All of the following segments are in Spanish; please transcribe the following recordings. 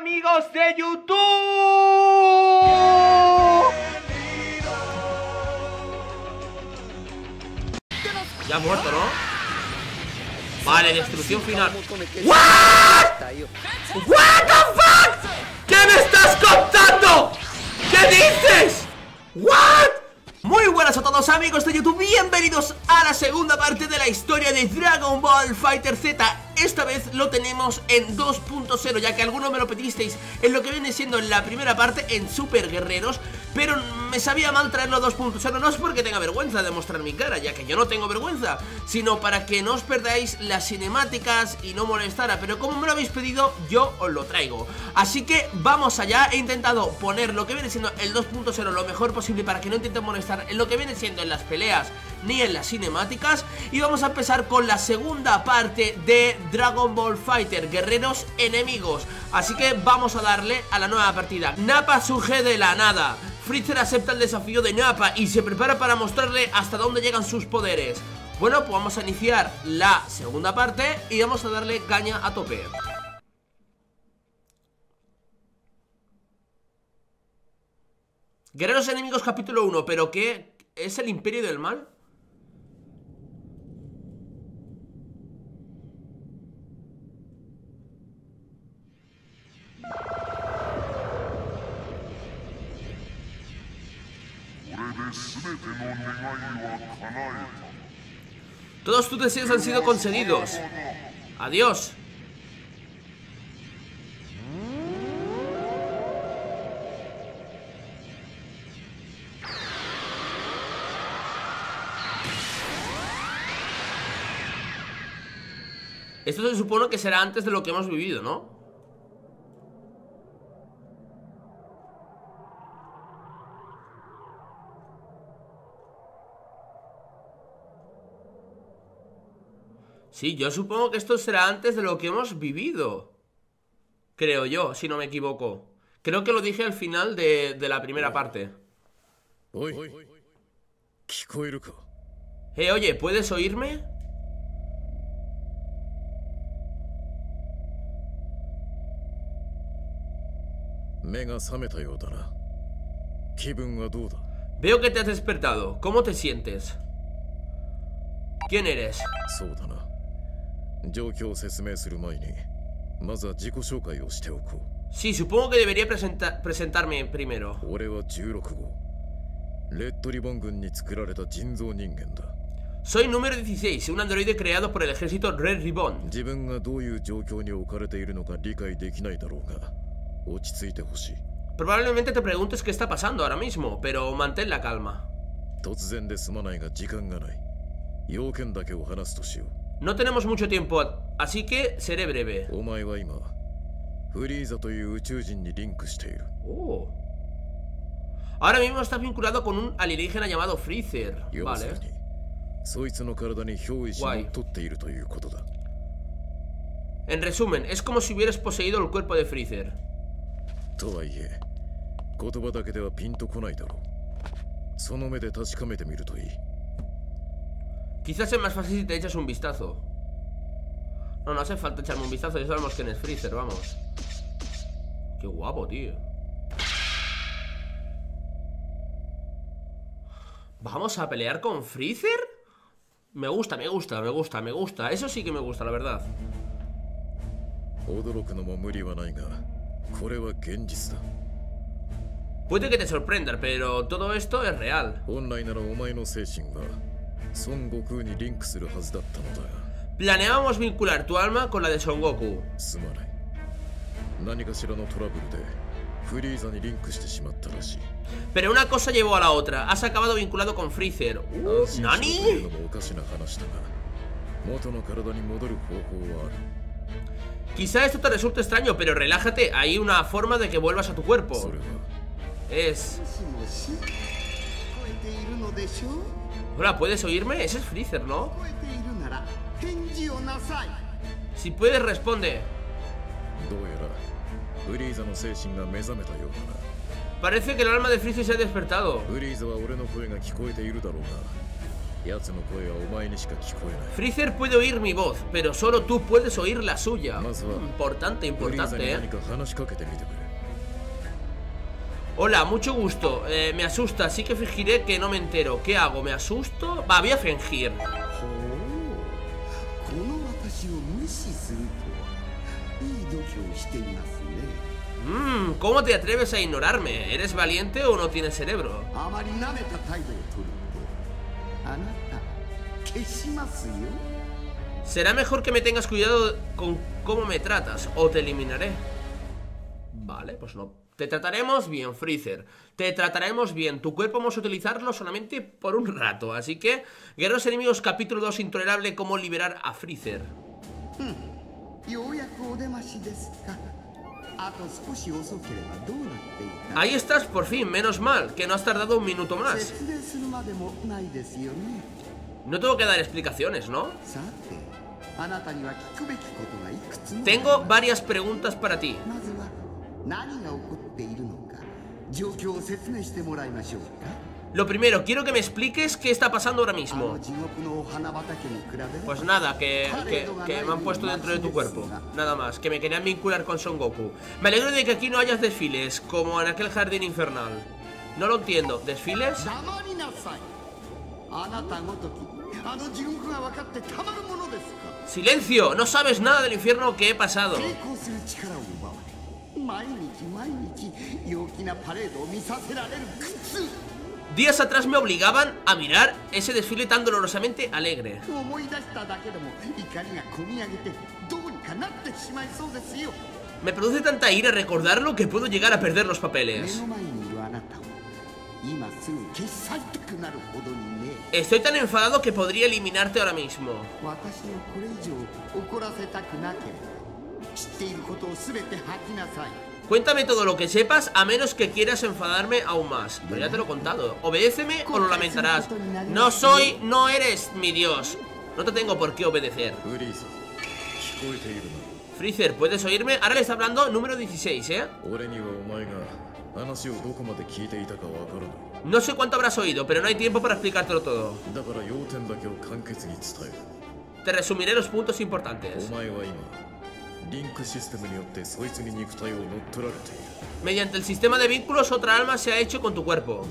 amigos de YouTube. Ya ha muerto, ¿no? Vale, destrucción final. ¿What? ¿What the fuck? ¿Qué me estás contando? ¿Qué dices? ¿What? Muy buenas a todos amigos de YouTube, bienvenidos a la segunda parte de la historia de Dragon Ball Fighter Z esta vez lo tenemos en 2.0 Ya que algunos me lo pedisteis en lo que viene siendo en la primera parte En Super Guerreros Pero me sabía mal traerlo a 2.0 No es porque tenga vergüenza de mostrar mi cara Ya que yo no tengo vergüenza Sino para que no os perdáis las cinemáticas y no molestara. Pero como me lo habéis pedido, yo os lo traigo. Así que vamos allá. He intentado poner lo que viene siendo el 2.0 lo mejor posible Para que no intenten molestar en lo que viene siendo en las peleas Ni en las cinemáticas. Y vamos a empezar con la segunda parte de Dragon Ball Fighter, guerreros enemigos. Así que vamos a darle a la nueva partida. Nappa surge de la nada Freezer acepta el desafío de Nappa y se prepara para mostrarle hasta dónde llegan sus poderes Bueno, pues vamos a iniciar la segunda parte y vamos a darle caña a tope Guerreros enemigos capítulo 1, pero ¿qué? ¿Es el imperio del mal? Todos tus deseos han sido concedidos. Adiós. Esto se supone que será antes de lo que hemos vivido, ¿no? Sí, yo supongo que esto será antes de lo que hemos vivido. Creo yo, si no me equivoco. Creo que lo dije al final de, de la primera parte. Eh, oye, ¿puedes oírme? Veo que te has despertado. ¿Cómo te sientes? ¿Quién eres? 状況を説明する前にまずは自己紹介をしておこう Sí, supongo que debería presenta presentarme primero. 俺は16号。レッドリボン軍に作られた人造人間だ。Soy número 16, un androide creado por el ejército Red Ribbon. 自分がどういう状況に置かれているのか理解できないだろうが、落ち着いてほしい。Probablemente te preguntes qué está pasando ahora mismo, pero mantén la calma. 突然で済まないが時間がない。要件だけを話すとしよう。No tenemos mucho tiempo, así que seré breve. Oh. Ahora mismo estás vinculado con un alienígena llamado Freezer. Vale. En resumen, es como si hubieras poseído el cuerpo de Freezer. Quizás es más fácil si te echas un vistazo. No, no hace falta echarme un vistazo Ya sabemos quién es Freezer, vamos. Qué guapo, tío. ¿Vamos a pelear con Freezer? Me gusta, me gusta, me gusta, me gusta. Eso sí que me gusta, la verdad. Puede que te sorprenda, pero todo esto es real Planeábamos vincular tu alma con la de Son Goku. Pero una cosa llevó a la otra. Has acabado vinculado con Freezer. Uh, ¿Nani? Quizá esto te resulte extraño, pero relájate. Hay una forma de que vuelvas a tu cuerpo. Es... Hola, ¿puedes oírme? Ese es Freezer, ¿no? Si puedes, responde. Parece que el alma de Freezer se ha despertado. Freezer puede oír mi voz, pero solo tú puedes oír la suya. Importante, importante, ¿eh? Hola, mucho gusto. Eh, me asusta, así que fingiré que no me entero. ¿Qué hago? ¿Me asusto? Va, voy a fingir. Mmm, ¿cómo te atreves a ignorarme? ¿Eres valiente o no tienes cerebro? Será mejor que me tengas cuidado con cómo me tratas o te eliminaré. Vale, pues no te trataremos bien, Freezer. Te trataremos bien. Tu cuerpo vamos a utilizarlo solamente por un rato. Así que, Guerreros Enemigos, capítulo 2, intolerable, cómo liberar a Freezer. Ahí estás, por fin, menos mal, que no has tardado un minuto más. No tengo que dar explicaciones, ¿no? Tengo varias preguntas para ti. まずは何が起こっているのか状況を説明してもらいましょうか Lo primero, quiero que me expliques qué está pasando ahora あの mismo. 地獄のお花畑に比べれば Pues nada, que, que, que me han puesto dentro de tu cuerpo. Nada más, que me querían vincular con Son Goku. Me alegro de que aquí no hayas desfiles, como en aquel jardín infernal. No lo entiendo. ¿Desfiles? 黙りなさいあなたごときあの地獄が分かってたまるものですか ¡Silencio! No sabes nada del infierno que he pasado. 毎日毎日陽気なパレードを見させられる苦痛 Días atrás me obligaban a mirar ese desfile tan dolorosamente alegre. 思い出しただけでも怒りがこみ上げてどうにかなってしまいそうですよ Me produce tanta ira recordarlo que puedo llegar a perder los 目 papeles. の前にいるあなたを今すぐ消し去りたくなるほどにね Estoy tan enfadado que podría eliminarte ahora mismo. Cuéntame todo lo que sepas, a menos que quieras enfadarme aún más. Pero ya te lo he contado. Obedéceme o lo lamentarás. No soy, no eres mi dios. No te tengo por qué obedecer. Freezer, ¿puedes oírme? Ahora le está hablando número 16, ¿eh? No sé cuánto habrás oído, pero no hay tiempo para explicártelo todo. Te resumiré los puntos importantes. Mediante el sistema de vínculos, otra alma se ha hecho con tu cuerpo.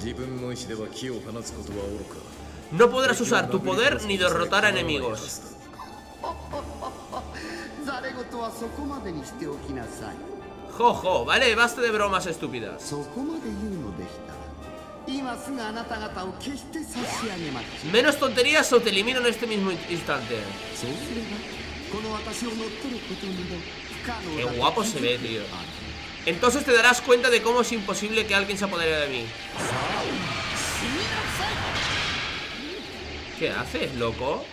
No podrás usar tu poder ni derrotar a enemigos. Jojo, vale, basta de bromas estúpidas. Menos tonterías o te elimino en este mismo instante. Qué guapo se ve, tío. Entonces te darás cuenta de cómo es imposible que alguien se apodere de mí. ¿Qué haces, loco?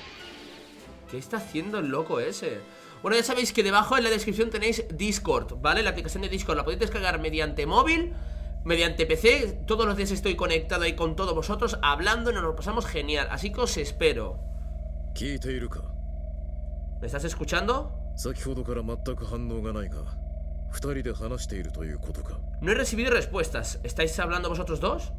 ¿Qué está haciendo el loco ese? Bueno, ya sabéis que debajo en la descripción tenéis Discord, ¿vale? La aplicación de Discord la podéis descargar mediante móvil, mediante PC. Todos los días estoy conectado ahí con todos vosotros, hablando, y nos lo pasamos genial. Así que os espero. ¿Me estás escuchando? No he recibido respuestas. ¿Estáis hablando vosotros dos?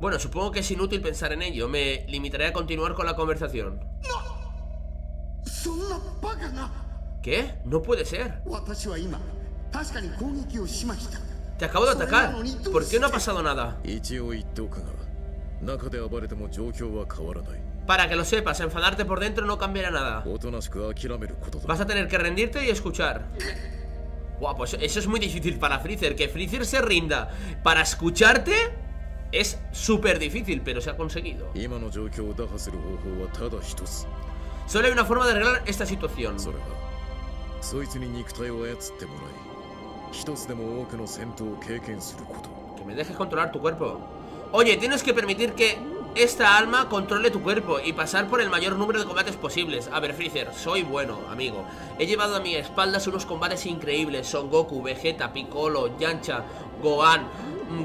Bueno, supongo que es inútil pensar en ello. Me limitaré a continuar con la conversación. ¿Qué? No puede ser. Te acabo de atacar. ¿Por qué no ha pasado nada? Para que lo sepas, enfadarte por dentro no cambiará nada. Vas a tener que rendirte y escuchar. Guau, wow, pues eso es muy difícil para Freezer. Que Freezer se rinda para escucharte es súper difícil, pero se ha conseguido. Solo hay una forma de arreglar esta situación. Que me dejes controlar tu cuerpo. Oye, tienes que permitir que esta alma controle tu cuerpo y pasar por el mayor número de combates posibles. A ver, Freezer, soy bueno, amigo. He llevado a mi espaldas unos combates increíbles. Son Goku, Vegeta, Piccolo, Yancha, Gohan,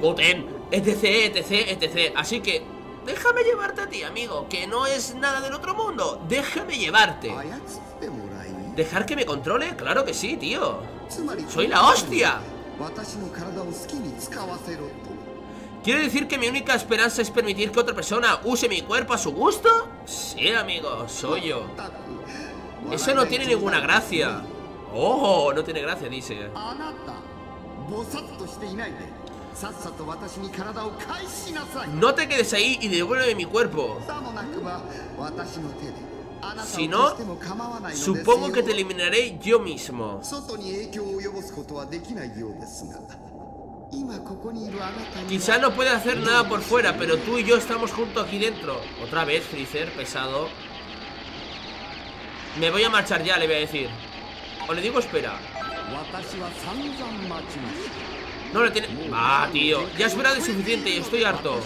Goten, etc, etc, etc. Así que, déjame llevarte a ti, amigo, que no es nada del otro mundo. Déjame llevarte. ¿Dejar que me controle? Claro que sí, tío. ¡Soy la hostia! ¿Quiere decir que mi única esperanza es permitir que otra persona use mi cuerpo a su gusto? Sí, amigo, soy yo. Eso no tiene ninguna gracia. Oh, no tiene gracia, dice. No te quedes ahí y devuélveme mi cuerpo. Si no, supongo que te eliminaré yo mismo. Quizá no pueda hacer nada por fuera, pero tú y yo estamos juntos aquí dentro. Otra vez, Freezer, pesado. Me voy a marchar ya, le voy a decir. O le digo espera. No le tiene... Ah, tío. Ya he esperado suficiente y estoy harto.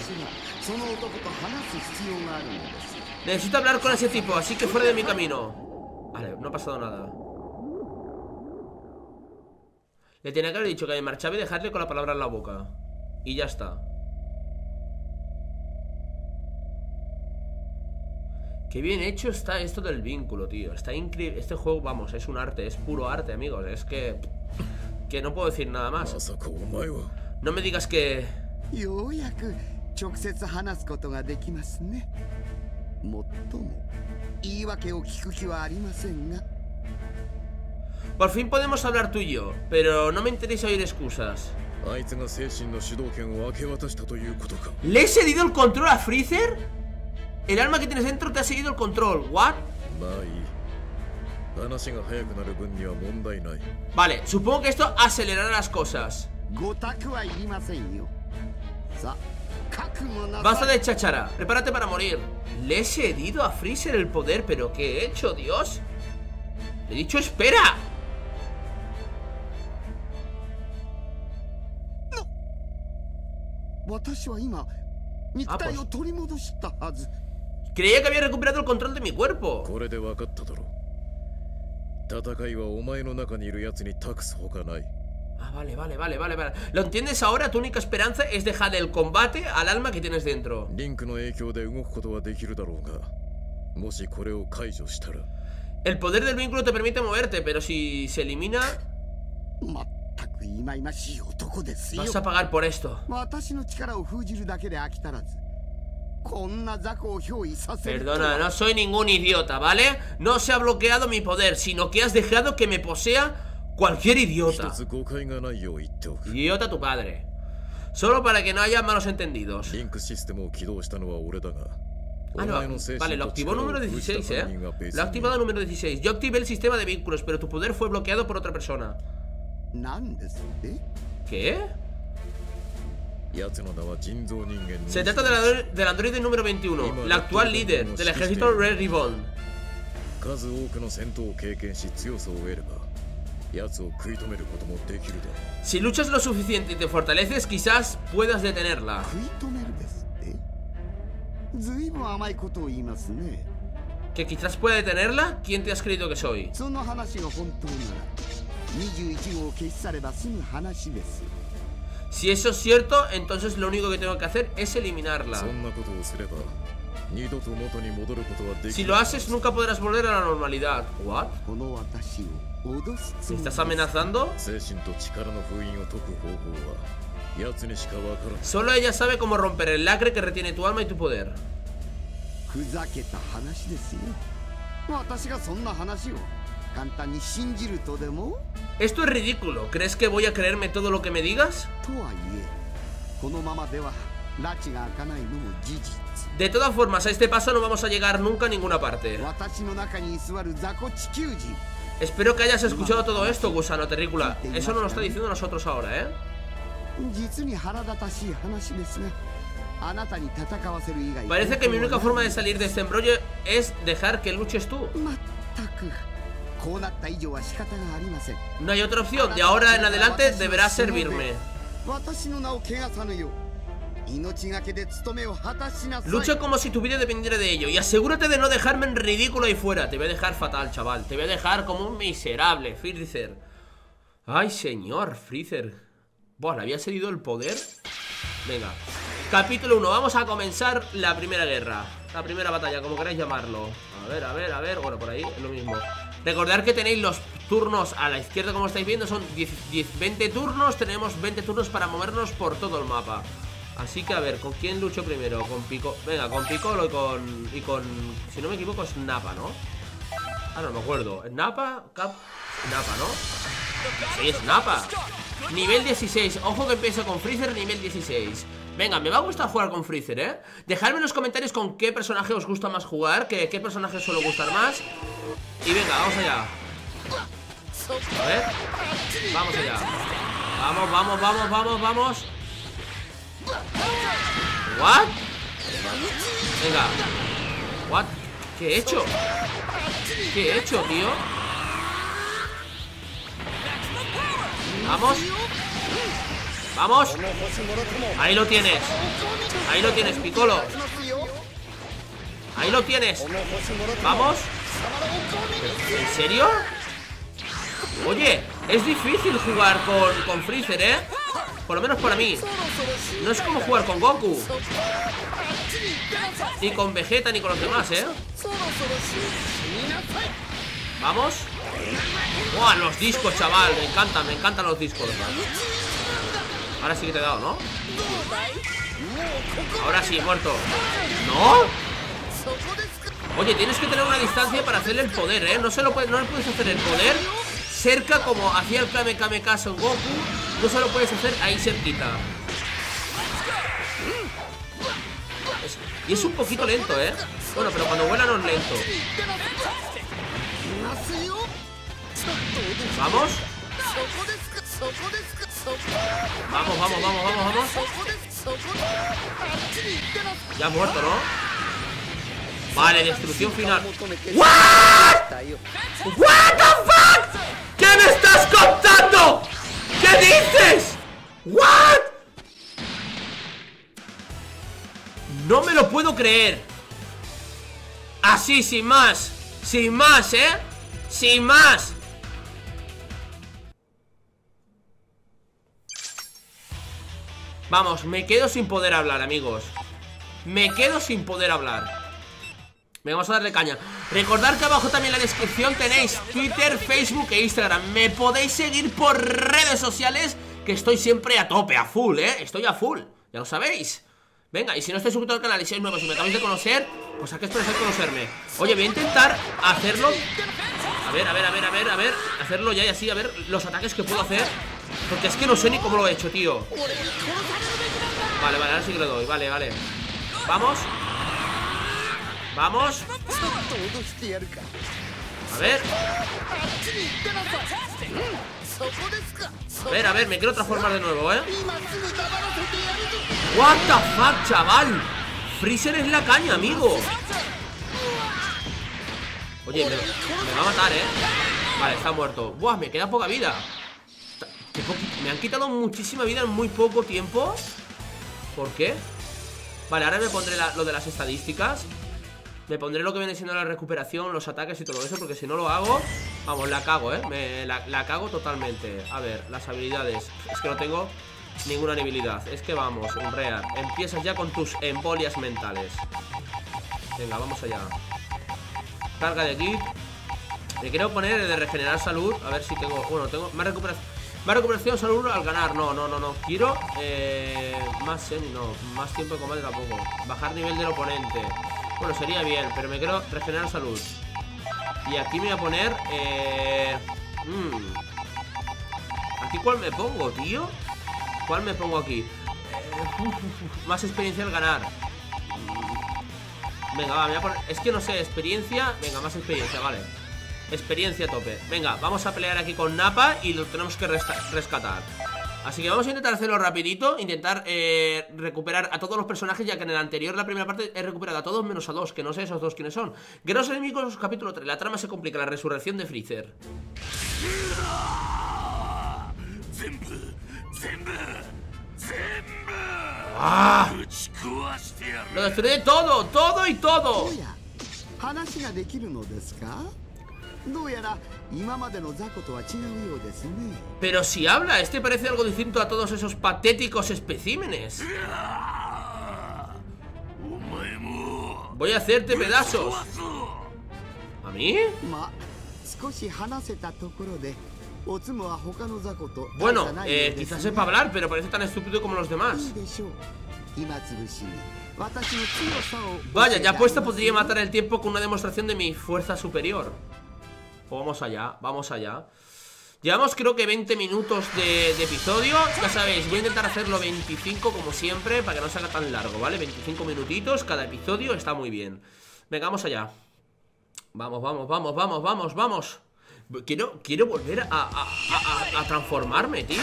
Necesito hablar con ese tipo, así que fuera de mi camino. Vale, no ha pasado nada. Le tenía que haber dicho que me marchaba y dejarle con la palabra en la boca. Y ya está. Qué bien hecho está esto del vínculo, tío. Está increíble. Este juego, vamos, es un arte, es puro arte, amigos. Es que. Que no puedo decir nada más. No me digas que. もっとも言い訳を聞く気はありませんが Por fin podemos hablar tú y yo, pero no me interesa oír excusas. あいつが精神の主導権を明け渡したということか ¿Le he cedido el control a Freezer? El alma que tienes dentro te ha seguido el control. ¿What? まあいい話が早くなる分には問題ない Vale, supongo que esto acelerará las cosas. ご託はいりませんよさあ覚悟な Basta さい de chachara, prepárate para morir. Le he cedido a Freezer el poder, pero ¿qué he hecho, Dios? Le he dicho espera. 私は今肉体を取り戻したはず Creía que había recuperado el control de mi cuerpo. これで分かっただろ戦いはお前の中にいる奴に託すほかない Ah, vale, vale, vale, vale, vale. ¿Lo entiendes ahora? Tu única esperanza es dejar el combate al alma que tienes dentro. El poder del vínculo te permite moverte, pero si se elimina... Vas a pagar por esto. Perdona, no soy ningún idiota, ¿vale? No se ha bloqueado mi poder, sino que has dejado que me posea Cualquier idiota. Idiota tu padre. Solo para que no haya malos entendidos. Ah, no. Vale, lo activó número 16, ¿eh? Lo ha activado número 16. Yo activé el sistema de vínculos, pero tu poder fue bloqueado por otra persona. ¿Qué? Se trata del, androide número 21, la actual líder del ejército Red Ribbon. Si luchas lo suficiente y te fortaleces, quizás puedas detenerla. ¿Que quizás pueda detenerla? ¿Quién te has creído que soy? Si eso es cierto, entonces lo único que tengo que hacer es eliminarla. Si lo haces, nunca podrás volver a la normalidad. ¿What? ¿Me estás amenazando? Solo ella sabe cómo romper el lacre que retiene tu alma y tu poder. Esto es ridículo. ¿Crees que voy a creerme todo lo que me digas? De todas formas, a este paso no vamos a llegar nunca a ninguna parte. Espero que hayas escuchado todo esto, gusano terrícola. Eso no lo está diciendo nosotros ahora, ¿eh? Parece que mi única forma de salir de este embrollo es dejar que luches tú. No hay otra opción, de ahora en adelante deberás servirme. Lucha como si tu vida dependiera de ello y asegúrate de no dejarme en ridículo ahí fuera. Te voy a dejar fatal, chaval. Te voy a dejar como un miserable, Freezer. Ay, señor, Freezer. Buah, ¿le había cedido el poder? Venga. Capítulo 1. Vamos a comenzar la primera guerra. La primera batalla, como queráis llamarlo. A ver, a ver, a ver. Bueno, por ahí es lo mismo. Recordad que tenéis los turnos a la izquierda como estáis viendo Son 10, 10, 20 turnos Tenemos 20 turnos para movernos por todo el mapa Así que a ver, ¿con quién lucho primero? Con Pico... Venga, con Piccolo y con... Y con... Si no me equivoco es Napa, ¿no? Ah, no me acuerdo ¿Napa? Cap... Napa, ¿no? Sí, es Napa Nivel 16, ojo que empiezo con Freezer nivel 16 Venga, me va a gustar jugar con Freezer, ¿eh? Dejadme en los comentarios con qué personaje os gusta más jugar ¿Qué, qué personaje suele gustar más Y venga, vamos allá A ver Vamos allá Vamos, vamos, vamos, vamos, vamos ¿What? Venga ¿What? ¿Qué he hecho? ¿Qué he hecho, tío? Vamos Vamos Ahí lo tienes Ahí lo tienes, Piccolo Ahí lo tienes Vamos ¿En serio? Oye, es difícil jugar con, con Freezer, ¿eh? Por lo menos para mí No es como jugar con Goku Ni con Vegeta ni con los demás, ¿eh? Vamos ¡Buah, los discos, chaval! Me encantan, me encantan los discos Ahora sí que te he dado, ¿no? Ahora sí, muerto ¿No? Oye, tienes que tener una distancia para hacerle el poder, ¿eh? No, se lo puedes, no le puedes hacer el poder cerca como hacía el Kame Kame Kaso en Goku No se lo puedes hacer ahí cerquita Y es un poquito lento, ¿eh? Bueno, pero cuando vuela no es lento Vamos Vamos, vamos, vamos, vamos, vamos Ya muerto, ¿no? Vale, destrucción final ¿What? What the? Creer. Así, sin más Sin más, ¿eh? Sin más. Vamos, me quedo sin poder hablar, amigos. Me quedo sin poder hablar. Vamos a darle caña. Recordad que abajo también en la descripción tenéis Twitter, Facebook e Instagram. Me podéis seguir por redes sociales Que estoy siempre a tope, a full, ¿eh? Estoy a full, ya lo sabéis Venga, y si no estáis suscrito al canal y sois nuevos y me acabáis de conocer Pues a qué esperáis conocerme. Oye, voy a intentar hacerlo. A ver, a ver, a ver, a ver, a ver. Hacerlo ya y así, a ver los ataques que puedo hacer. Porque es que no sé ni cómo lo he hecho, tío. Vale, vale, ahora sí que le doy. Vale, vale. Vamos. Vamos. A ver A ver, a ver, me quiero transformar de nuevo, ¿eh? What the fuck, chaval Freezer es la caña, amigo. Oye, me, me va a matar, ¿eh? Vale, está muerto. Buah, me queda poca vida. Me han quitado muchísima vida en muy poco tiempo. ¿Por qué? Vale, ahora me pondré lo de las estadísticas Me pondré lo que viene siendo la recuperación Los ataques y todo eso Porque si no lo hago Vamos, la cago, ¿eh? La, cago totalmente A ver, las habilidades Es que no tengo ninguna habilidad Es que vamos, un real Empiezas ya con tus embolias mentales Venga, vamos allá Carga de aquí Me quiero poner de regenerar salud A ver si tengo... Bueno, tengo más recuperación más recuperación salud al ganar. No, no, no, no. Quiero eh, más semi, no. Más tiempo de combate tampoco. Bajar nivel del oponente. Bueno, sería bien, pero me quiero regenerar salud. Y aquí me voy a poner... Eh, mm. ¿Aquí cuál me pongo, tío? ¿Cuál me pongo aquí? Eh, más experiencia al ganar. Venga, va, me voy a poner... Es que no sé, experiencia... Venga, más experiencia, vale. Experiencia a tope Venga, vamos a pelear aquí con Napa Y lo tenemos que rescatar Así que vamos a intentar hacerlo rapidito Intentar eh, recuperar a todos los personajes Ya que en el anterior, la primera parte, he recuperado a todos Menos a dos, que no sé esos dos quiénes son. Guerreros enemigos, capítulo 3 La trama se complica, la resurrección de Freezer. ¡Ah! Lo destruiré todo, todo y todo pero si habla, este parece algo distinto a todos esos patéticos especímenes. Voy a hacerte pedazos. ¿A mí? Bueno, eh, quizás sepa hablar, pero parece tan estúpido como los demás. Vaya, ya apuesta podría matar el tiempo con una demostración de mi fuerza superior. Pues vamos allá, vamos allá. Llevamos creo que 20 minutos de, episodio. Ya sabéis, voy a intentar hacerlo 25 como siempre Para que no se haga tan largo, ¿vale? 25 minutitos cada episodio, está muy bien. Venga, vamos allá. Vamos, vamos, vamos, vamos, vamos, vamos. Quiero, quiero volver a, a transformarme, tío.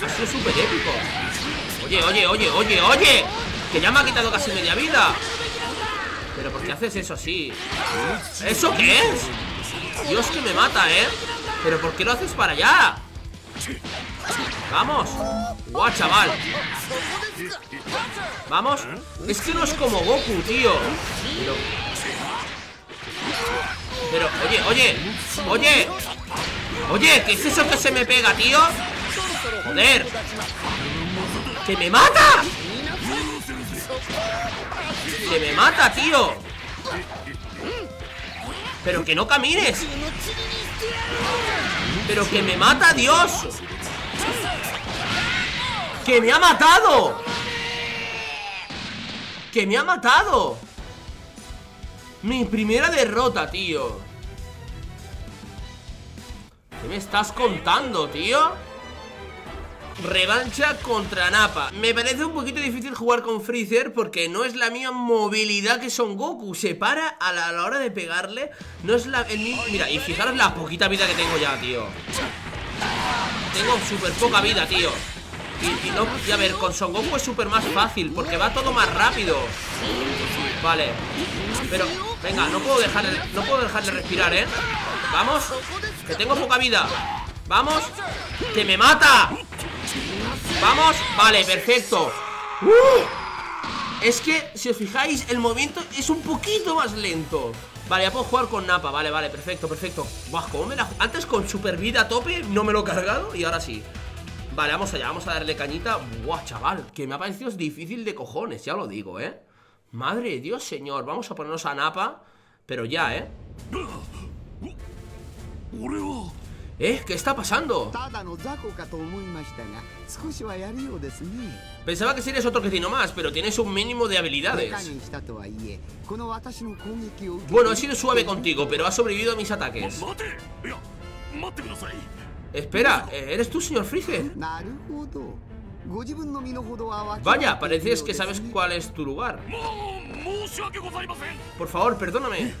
Ha sido súper épico. Oye, oye, oye, oye, oye. Que ya me ha quitado casi media vida Pero ¿por qué haces eso así? ¿Eso qué es? Dios que me mata, ¿eh? Pero ¿por qué lo haces para allá? Vamos Guau, chaval Vamos Es que no es como Goku, tío Pero Pero, oye, oye Oye Oye, ¿qué es eso que se me pega, tío? Joder ¡Que me mata! ¡Que me mata, tío! ¡Pero que no camines! ¡Pero que me mata, Dios! ¡Que me ha matado! ¡Que me ha matado! Mi primera derrota, tío ¿Qué me estás contando, tío? Revancha contra Nappa Me parece un poquito difícil jugar con Freezer Porque no es la misma movilidad que Son Goku. Se para a la, hora de pegarle. No es la, el Mira, y fijaros la poquita vida que tengo ya, tío. Tengo súper poca vida, tío. Y, y no, y a ver, con Son Goku es súper más fácil Porque va todo más rápido. Vale. Pero, venga, no puedo dejarle No puedo dejarle respirar, ¿eh? Vamos Que tengo poca vida. Vamos Que me mata Vamos, vale, perfecto. ¡Uh! Es que, si os fijáis, el movimiento es un poquito más lento. Vale, ya puedo jugar con Napa, vale, vale, perfecto, perfecto. Buah, ¿cómo me la... Antes con super vida a tope no me lo he cargado y ahora sí. Vale, vamos allá, vamos a darle cañita. Buah, chaval, que me ha parecido difícil de cojones, ya lo digo, ¿eh? Madre de Dios, señor, vamos a ponernos a Napa Pero ya, ¿eh? ¿Eh? ¿Qué está pasando? Pensaba que serías otro cretino más, pero tienes un mínimo de habilidades. Bueno, he sido suave contigo, pero has sobrevivido a mis ataques. Espera, eh, ¿eres tú, señor Frige? Vaya, pareces que sabes cuál es tu lugar. Por favor, perdóname.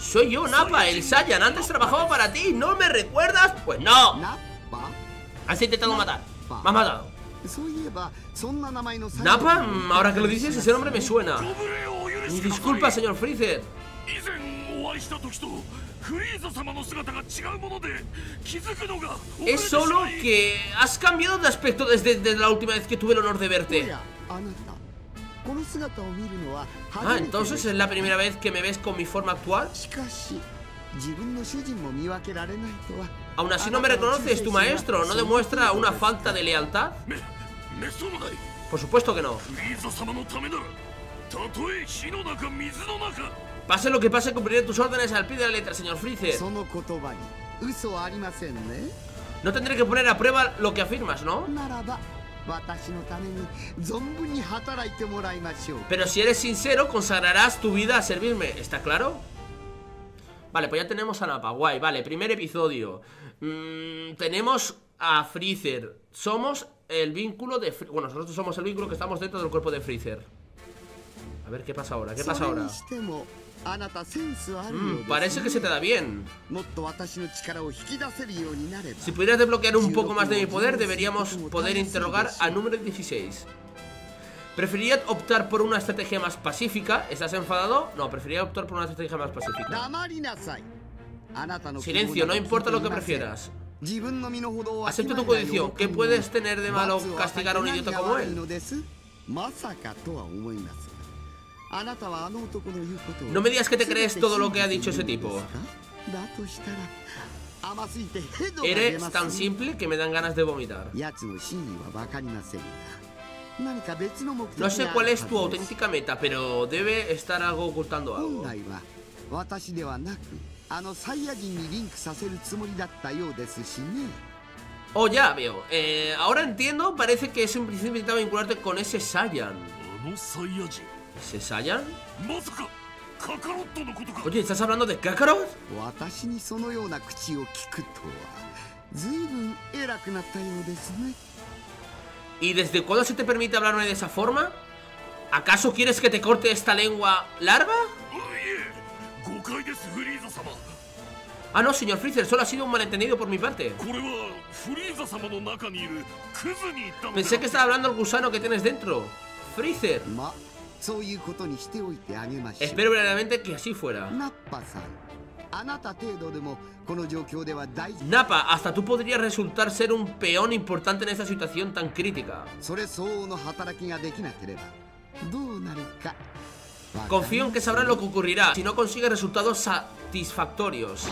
Soy yo, Napa el Saiyan. Antes trabajaba para ti. ¿No me recuerdas? Pues no. Has intentado matar. Me has matado. Napa. Mm, ahora que lo dices, ese nombre me suena. Disculpa, señor Freezer. Es solo que has cambiado de aspecto desde, desde la última vez que tuve el honor de verte. Ah, entonces es la primera vez que me ves con mi forma actual. Aún así no me reconoces, tu maestro. ¿No demuestra una falta de lealtad? Por supuesto que no. Pase lo que pase, cumpliré tus órdenes al pie de la letra, señor Freezer. ¿eh? No tendré que poner a prueba lo que afirmas, ¿no? Pero si eres sincero, consagrarás tu vida a servirme. ¿Está claro? Vale, pues ya tenemos a Napa. Guay, vale, primer episodio. Mm, tenemos a Freezer. Somos el vínculo de... Bueno, nosotros somos el vínculo que estamos dentro del cuerpo de Freezer. A ver, ¿qué pasa ahora? ¿Qué pasa ahora? Mm, parece que se te da bien. Si pudieras desbloquear un poco más de mi poder, deberíamos poder interrogar al número 16. ¿Preferirías optar por una estrategia más pacífica? ¿Estás enfadado? No, preferiría optar por una estrategia más pacífica. Silencio, no importa lo que prefieras. Acepto tu condición. ¿Qué puedes tener de malo castigar a un idiota como él? No me digas que te crees todo lo que ha dicho ese tipo. Eres tan simple que me dan ganas de vomitar. No sé cuál es tu auténtica meta, pero debe estar algo ocultando algo. Oh, ya veo. Eh, ahora entiendo, parece que es en principio intentaba vincularte con ese Saiyan. ¿Se Saiyan? Oye, ¿estás hablando de Kakarot? ¿Y desde cuándo se te permite hablarme de esa forma? ¿Acaso quieres que te corte esta lengua larva? Ah, no, señor Freezer, solo ha sido un malentendido por mi parte. Pensé que estaba hablando el gusano que tienes dentro. Freezer. Espero verdaderamente que así fuera. Napa, hasta tú podrías resultar ser un peón importante en esta situación tan crítica. Confío en que sabrás lo que ocurrirá si no consigues resultados satisfactorios.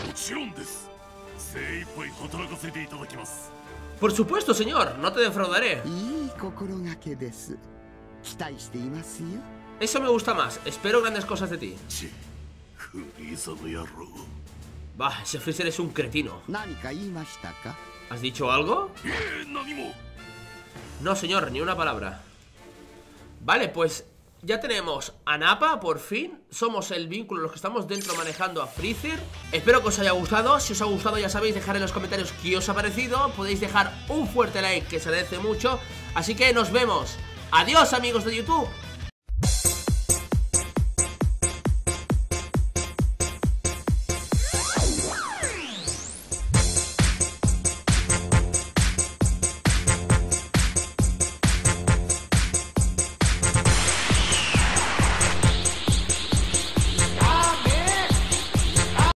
Por supuesto, señor, no te defraudaré. Eso me gusta más. Espero grandes cosas de ti. Bah, ese Freezer es un cretino. ¿Has dicho algo? No, señor, ni una palabra. Vale, pues ya tenemos a Napa, por fin. Somos el vínculo, los que estamos dentro manejando a Freezer. Espero que os haya gustado. Si os ha gustado ya sabéis, dejar en los comentarios qué os ha parecido. Podéis dejar un fuerte like que se agradece mucho. Así que nos vemos. Adiós amigos de YouTube.